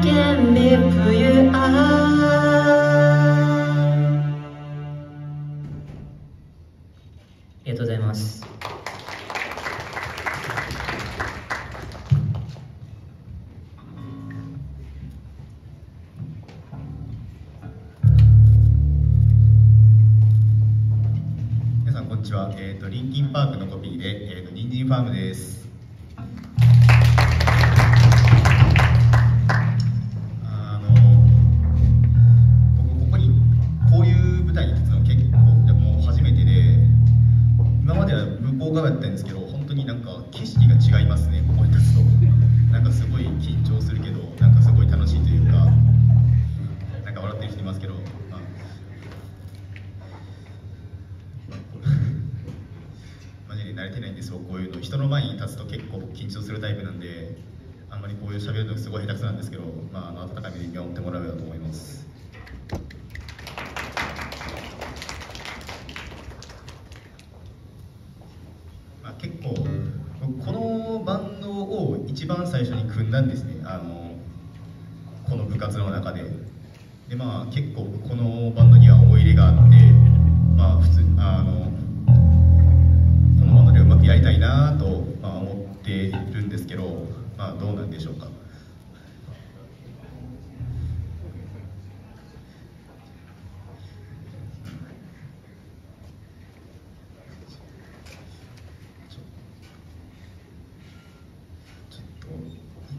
get me, pull you out. 喋るのすごい下手くそなんですけど、まあ、あの温かい目で見守ってもらえればと思います。まあ、結構このバンドを一番最初に組んだんですねあのこの部活の中ででまあ結構このバンドには思い入れがあってまあ普通あのこのバンドでうまくやりたいなと、まあ、思ってどうなんでしょうか？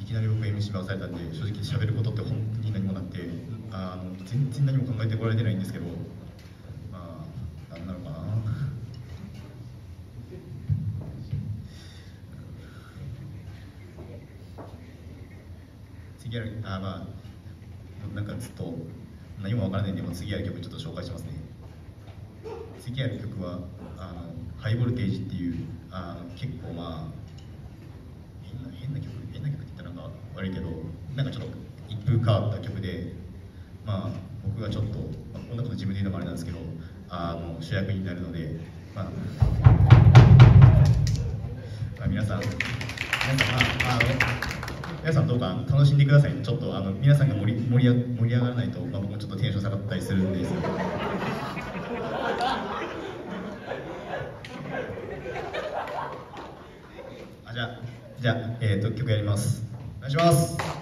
いきなり僕 MC 回されたんで正直しゃべることって本当に何もなくてあの全然何も考えてこられてないんですけど分からないんで、次やる曲ちょっと紹介しますね。次やる曲は、あのハイボルテージっていう、あの結構まあ、変な変な曲、変な曲って言ったらなんか悪いけど、なんかちょっと一風変わった曲で、まあ、僕がちょっと、まあ、こんなこと自分で言うのもあれなんですけど、あの主役になるので、まあ、まあ、皆さん、皆さん、まあ、あの、皆さんどうか楽しんでください、ちょっとあの皆さんが盛り盛り盛り上がらないと、まあ、僕もちょっとテンション下がったりするんです。あじゃあじゃあ、えーと、と曲やります。お願いします。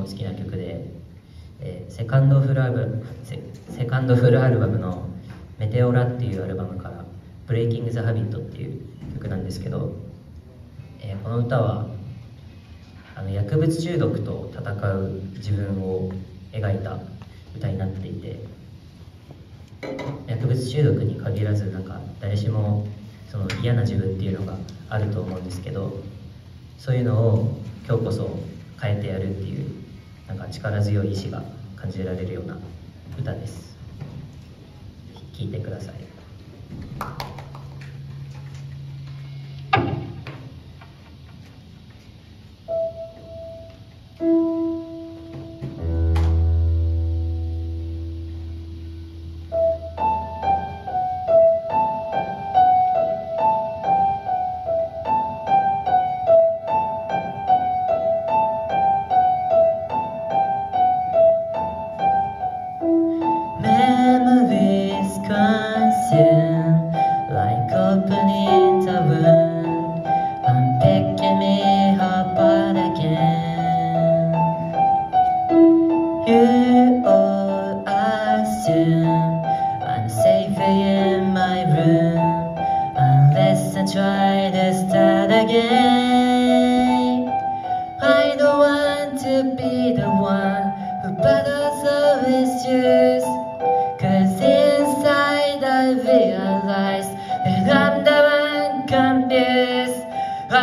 も好きな曲で、えー、セカンドフルアルバムセカンドフルアルバムの「メテオラ」っていうアルバムから「ブレイキング・ザ・ハビット」っていう曲なんですけど、えー、この歌はあの薬物中毒と戦う自分を描いた歌になっていて薬物中毒に限らずなんか誰しもその嫌な自分っていうのがあると思うんですけどそういうのを今日こそ変えてやるっていうなんか力強い意志が感じられるような歌です。聴いてください。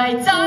lights on.